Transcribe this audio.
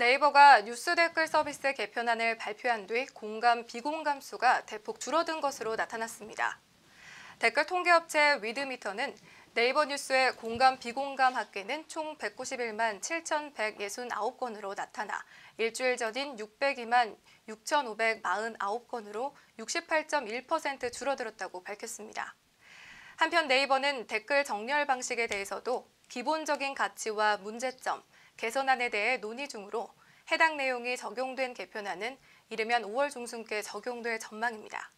네이버가 뉴스 댓글 서비스 개편안을 발표한 뒤 공감, 비공감 수가 대폭 줄어든 것으로 나타났습니다. 댓글 통계업체 위드미터는 네이버 뉴스의 공감, 비공감 합계는 총 191만 7,169건으로 나타나 일주일 전인 602만 6,549건으로 68.1% 줄어들었다고 밝혔습니다. 한편 네이버는 댓글 정렬 방식에 대해서도 기본적인 가치와 문제점, 개선안에 대해 논의 중으로 해당 내용이 적용된 개편안은 이르면 5월 중순께 적용될 전망입니다.